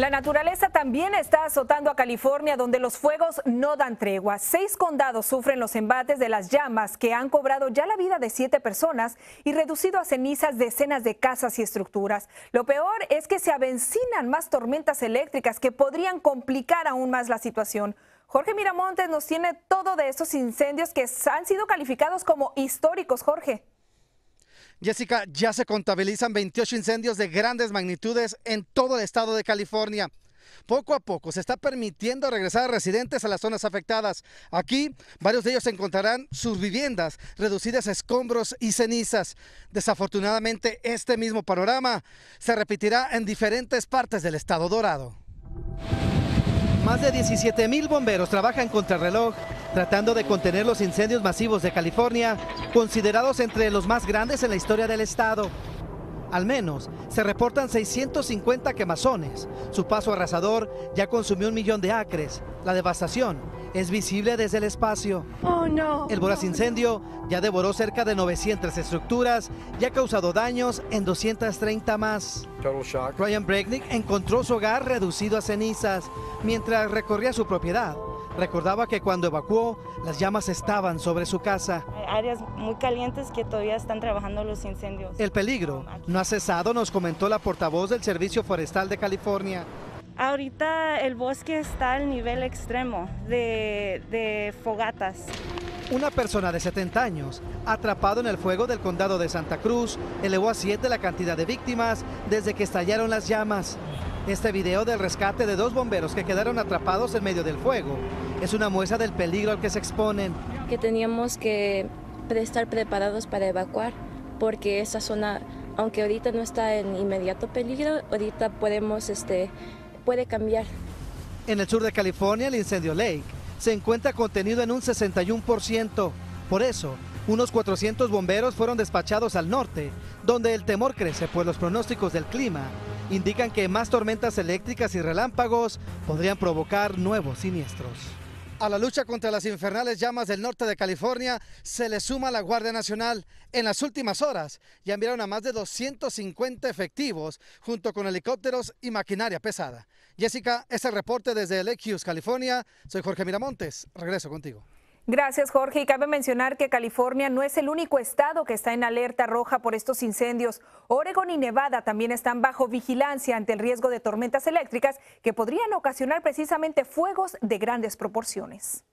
La naturaleza también está azotando a California, donde los fuegos no dan tregua. Seis condados sufren los embates de las llamas que han cobrado ya la vida de siete personas y reducido a cenizas decenas de casas y estructuras. Lo peor es que se avencinan más tormentas eléctricas que podrían complicar aún más la situación. Jorge Miramontes nos tiene todo de estos incendios que han sido calificados como históricos, Jorge. Jessica, ya se contabilizan 28 incendios de grandes magnitudes en todo el estado de California. Poco a poco se está permitiendo regresar a residentes a las zonas afectadas. Aquí, varios de ellos encontrarán sus viviendas reducidas a escombros y cenizas. Desafortunadamente, este mismo panorama se repetirá en diferentes partes del estado dorado. Más de 17 mil bomberos trabajan contra reloj tratando de contener los incendios masivos de California, considerados entre los más grandes en la historia del estado. Al menos se reportan 650 quemazones. Su paso arrasador ya consumió un millón de acres. La devastación es visible desde el espacio. Oh, no. El voraz incendio ya devoró cerca de 900 estructuras y ha causado daños en 230 más. Ryan Bregnick encontró su hogar reducido a cenizas mientras recorría su propiedad. Recordaba que cuando evacuó, las llamas estaban sobre su casa. Hay áreas muy calientes que todavía están trabajando los incendios. El peligro no ha cesado, nos comentó la portavoz del Servicio Forestal de California. Ahorita el bosque está al nivel extremo de, de fogatas. Una persona de 70 años, atrapado en el fuego del condado de Santa Cruz, elevó a 7 la cantidad de víctimas desde que estallaron las llamas. Este video del rescate de dos bomberos que quedaron atrapados en medio del fuego es una muestra del peligro al que se exponen. Que teníamos que estar preparados para evacuar porque esa zona, aunque ahorita no está en inmediato peligro, ahorita podemos, este, puede cambiar. En el sur de California, el incendio Lake se encuentra contenido en un 61%. Por eso, unos 400 bomberos fueron despachados al norte, donde el temor crece por los pronósticos del clima indican que más tormentas eléctricas y relámpagos podrían provocar nuevos siniestros. A la lucha contra las infernales llamas del norte de California se le suma la Guardia Nacional. En las últimas horas ya enviaron a más de 250 efectivos junto con helicópteros y maquinaria pesada. Jessica, este reporte desde Lake Hughes, California. Soy Jorge Miramontes. Regreso contigo. Gracias, Jorge. Y cabe mencionar que California no es el único estado que está en alerta roja por estos incendios. Oregon y Nevada también están bajo vigilancia ante el riesgo de tormentas eléctricas que podrían ocasionar precisamente fuegos de grandes proporciones.